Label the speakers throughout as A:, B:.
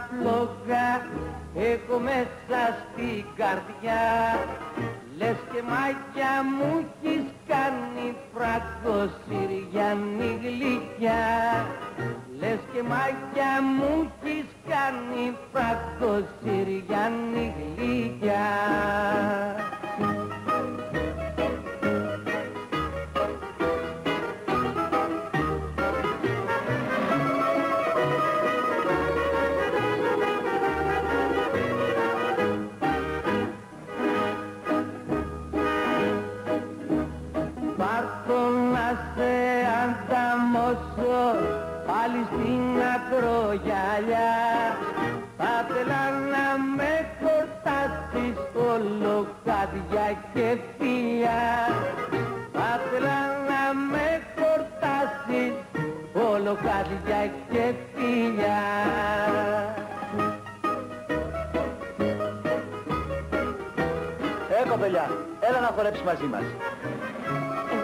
A: ένα πλόκα έχω μέσα στην καρδιά. Λες και μάκια μου έχεις κάνει φράγκο Συριανή γλυκιά. Λες και μάκια μου έχεις κάνει φράγκο Συριανή Πάρτο να σε ανταμώσω πάλι στην ακρογιαλιά. Θα θέλα να με χορτάσεις ολοκάδια και φιλιά. Θα θέλα να με χορτάσεις ολοκάδια και φιλιά.
B: Ε, κοπελιά, έλα να χορέψεις μαζί μας.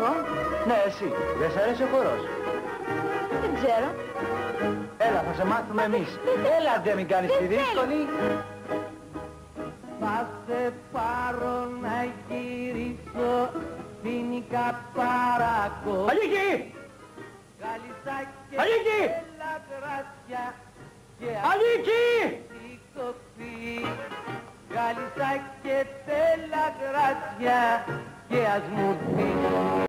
C: Εγώ
B: Ναι, εσύ. Δεν σ' αρέσει ο χορός.
C: δεν ξέρω.
B: Έλα, θα σε μάθουμε εμείς. Έλα, δεν μην κάνεις τη
C: Δεν θέλω.
B: δύσκολη.
A: Θα σε πάρω να γυρίσω Φίνικα παρακό
B: Αλίκη!
A: Γάλισσα και
B: Αλίκη!
A: λαγράτια Και
B: Αλίκη!
A: αυτή κοπή Γάλισσα και τελαγράτια Και ας μου δεις